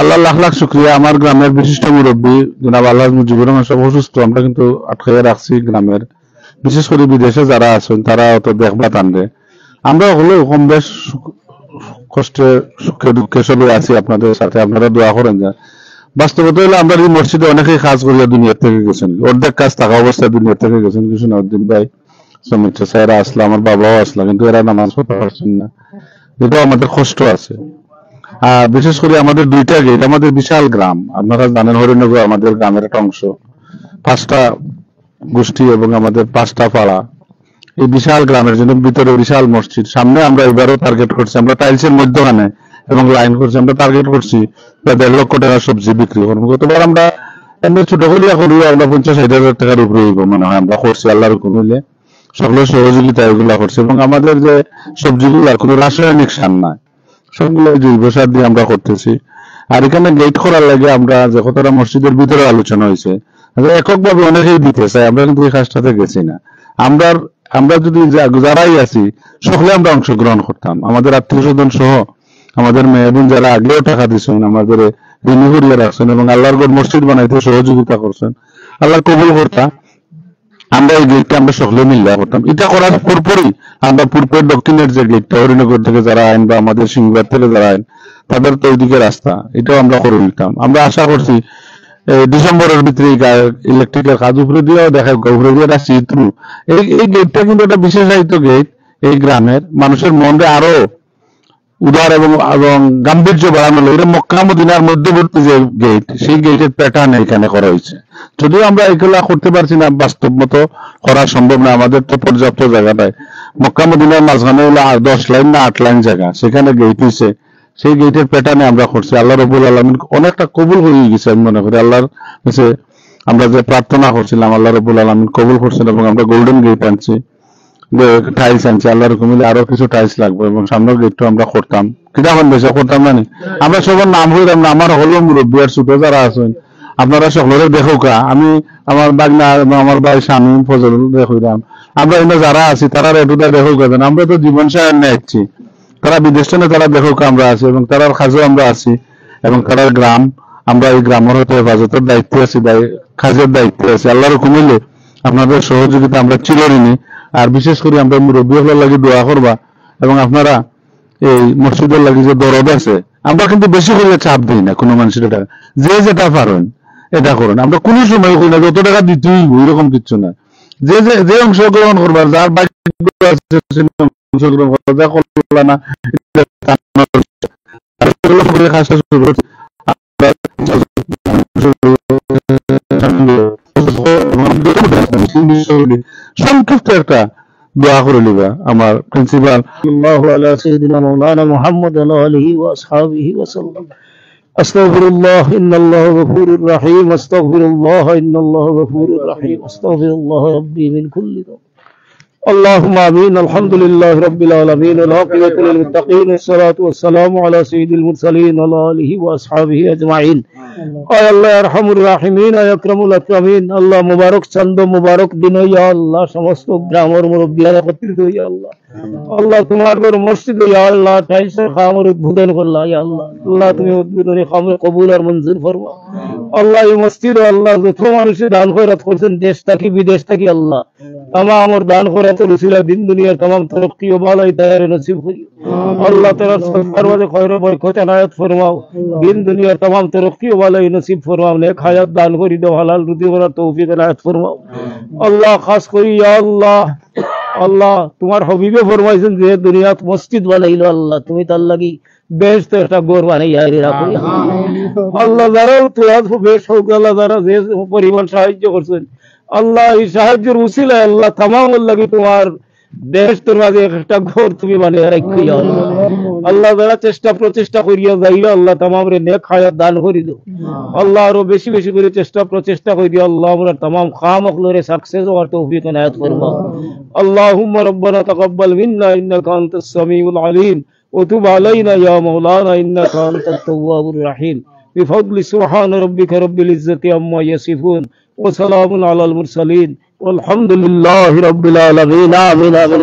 আল্লাহ লাখ লাখ শুক্রিয়া। আমার গ্রামের বিশিষ্ট মুরব্বী জনাব আল্লাহ মুজিবুর রহমান সব অসুস্থ। আমরা কিন্তু রাখছি গ্রামের। বিশেষ করে বিদেশে যারা আছেন, তারা অত দেখবা টানবে আমরা কম বেশ কষ্টে, সুখে, দুঃখে আছি আপনাদের সাথে। আপনারা দোয়া করেন যা। বাস্তবতা হলো, আমরা এই মসজিদে অনেকেই কাজ করিয়া দুনিয়া থেকে গেছেন। অর্ধেক কাজ থাকা অবস্থায় দুনিয়া থেকে গেছেন। কিছু নদ্দিন ভাই, সমীক্ষা স্যারা আসলো, আমার বাবাও আসলো, কিন্তু এরা নামাজ পড়তে পারছেন না। এটাও আমাদের কষ্ট আছে। বিশেষ করে আমাদের দুইটা গেট আমাদের বিশাল গ্রাম। আপনারা জানেন হরিণনগর আমাদের গ্রামের একটা অংশ। পাঁচটা গোষ্ঠী এবং আমাদের পাঁচটা পাড়া। এই বিশাল গ্রামের জন্য ভিতরে বিশাল মসজিদ। সামনে আমরা এবারও টার্গেট করছি। আমরা টাইলসের মধ্যখানে এবং লাইন করছি। আমরা টার্গেট করছি প্রায় দেড় লক্ষ টাকার সবজি বিক্রি করব। গতবার আমরা এমনি ছোট করিয়া করি আমরা পঞ্চাশ হাজার টাকার উপরে হইব মনে হয়। আমরা করছি আল্লাহর হুকুম সকলের সহযোগিতা এগুলা করছি। এবং আমাদের যে সবজিগুলার কোনো রাসায়নিক সার নাই। সবগুলো জৈব সার দিয়ে আমরা করতেছি। আর এখানে গেট করার লাগে আমরা যে কথাটা মসজিদের ভিতরে আলোচনা হয়েছে এককভাবে অনেকেই দিতে চাই, আমরা কিন্তু এই কাজটাতে গেছি না। আমরা আমরা যদি যারাই আছি, সকলে আমরা অংশগ্রহণ করতাম। আমাদের আত্মীয় স্বজন সহ, আমাদের মেয়েদিন যারা আগেও টাকা দিচ্ছেন আমাদের ঋণী করিয়া রাখছেন এবং আল্লাহর গড় মসজিদ বানাইতে সহযোগিতা করছেন, আল্লাহ কবুল করতাম আমরা এই গেটটা আমরা সকলে মিলে করতাম। এটা করার পরপরই আমরা পূর্বের দক্ষিণের যে গেটটা হরিনগর থেকে যারা আইন বা আমাদের সিংবার থেকে যারা আইন, তাদের তো ওইদিকে রাস্তা, এটাও আমরা করে নিতাম। আমরা আশা করছি ডিসেম্বরের ভিতরে ইলেকট্রিকের কাজ উপরে দিয়েও দেখা উপরে দিয়ে এই এই গেটটা কিন্তু একটা বিশেষায়িত গেট এই গ্রামের। মানুষের মনে আরও উদার এবং গাম্ভীর্য বাড়ানো হলো। এটা মক্কা মদিনার মধ্যবর্তী যে গেট সেই গেটের প্যাটার্ন এখানে করা হয়েছে। যদিও আমরা এগুলা করতে পারছি না, বাস্তব মতো করা সম্ভব না আমাদের তো পর্যাপ্ত জায়গা নাই। মক্কা মদিনার মাঝখানে হলো দশ লাইন না আট লাইন জায়গা, সেখানে গেট হয়েছে। সেই গেটের প্যাটার্নে আমরা করছি। আল্লাহ রবুল আলমিন অনেকটা কবুল হয়ে গেছে আমি মনে করি। আল্লাহর কাছে আমরা যে প্রার্থনা করছিলাম, আল্লাহ রবুল আলমিন কবুল করছেন এবং আমরা গোল্ডেন গেট আনছি। টাইলস আনছি, আল্লাহর হুকুমিলে আরও কিছু টাইলস লাগবে এবং সামনের গেটটা আমরা করতাম। কিনা এখন বেশি করতাম না আমরা সবার নাম হইলাম না, আমার হলো মুরব্বী আর ছোট যারা আছেন, আপনারা সকলের দেখো কা আমি আমার বাগনা আমার ভাই স্বামী ফজল দেখলাম আমরা এনে যারা আছি, তারা রেটুটা দেখো কা জান। আমরা তো জীবন সায়ন নিয়েছি তারা বিদেশ থেকে তারা দেখো কা আমরা আছি এবং তারার কাজেও আমরা আছি এবং তারার গ্রাম, আমরা এই গ্রামের হতে হেফাজতের দায়িত্বে আছি কাজের দায়িত্বে আছি। আল্লাহর হুকুমিলে আপনাদের সহযোগিতা আমরা চিরঋণী। আর বিশেষ করে আমরা মুরব্বী হলার লাগে দোয়া করবা এবং আপনারা এই মসজিদের লাগে যে দরদ আছে আমরা কিন্তু বেশি করে চাপ দিই না কোনো মানুষের টাকা যে যেটা পারেন এটা করুন। আমরা কোনো সময় করি না যত টাকা দিতেই হইব, এরকম কিছু না। যে যে অংশগ্রহণ করবার যার অংশগ্রহণ করবা যা করলা না কাজটা শুরু সংক্ষিপ্ত একটা দোয়া করে নিবা আমার প্রিন্সিপাল الله على سيدنا مولانا محمد وعلى آله وأصحابه وسلم أستغفر الله إن الله غفور رحيم أستغفر الله إن الله غفور رحيم أستغفر الله ربي من كل ذنب اللهم آمين الحمد لله رب العالمين والعاقبة للمتقين والصلاة والسلام على سيد المرسلين وعلى آله وأصحابه أجمعين আয় আল্লাহ আরহামুর রাহিমিন আয় আকরামুল আকরামিন আল্লাহ মুবারক চন্দ মুবারক দিন ইয়া আল্লাহ সমস্ত গ্রামের মুরব্বিয়ারা একত্রিত ইয়া আল্লাহ আল্লাহ তোমার ঘর মসজিদ ইয়া আল্লাহ টাইসের খামর উদ্বোধন করলা ইয়া আল্লাহ আল্লাহ তুমি উদ্বোধনী খামর কবুল আর মঞ্জুর ফরমা আল্লাহ মসজিদ আল্লাহ যত মানুষের দান খয়রাত করছেন দেশ থাকি বিদেশ থাকি আল্লাহ। তামা আমার দান খয়রাত রসিলা দিন দুনিয়ার তামাম তরক্কি ও ভালাই তায়ারে নসিব করি। আল্লাহ তাআলা দরবাজে খয়র বরকত এনায়েত ফরমাও। দিন দুনিয়ার তামাম তরক্কি ও ভালাই নসিব ফরমাও। নেক হায়াত দান করি দাও হালাল রুজি করার তৌফিক এনায়েত ফরমাও। আল্লাহ খাস করি ইয়া আল্লাহ। আল্লাহ তোমার হবিবে ফরমাইছেন যে দুনিয়াত মসজিদ বানাইলো আল্লাহ। তুমি তার লাগি একটা গোর রাখুন হ্যাঁ, হ্যাঁ, হ্যাঁ। আল্লাহ দ্বারাও বেশ হোক আল্লাহ দ্বারা যে পরিমাণ সাহায্য করছেন আল্লাহ এই সাহায্যের আল্লাহ লাগে তোমার মাঝে একটা ঘর তুমি বানিয়ে রাখি আল্লাহ দ্বারা চেষ্টা প্রচেষ্টা করিয়া যাইয়া আল্লাহ তামাম রে দান করি দো আল্লাহ আরও বেশি বেশি করে চেষ্টা প্রচেষ্টা করিয়া আল্লাহ আমরা তামাম খাম অখলরে সাকসেস হওয়ার তৌফিক নায়াত করব। আল্লাহুম্মা রব্বানা মিন্না সামিউল আলিম। وتب علينا يا مولانا إنك أنت التواب الرحيم. بفضل سبحان ربك رب العزة عما يصفون وسلام على المرسلين والحمد لله رب العالمين. آمين آمين.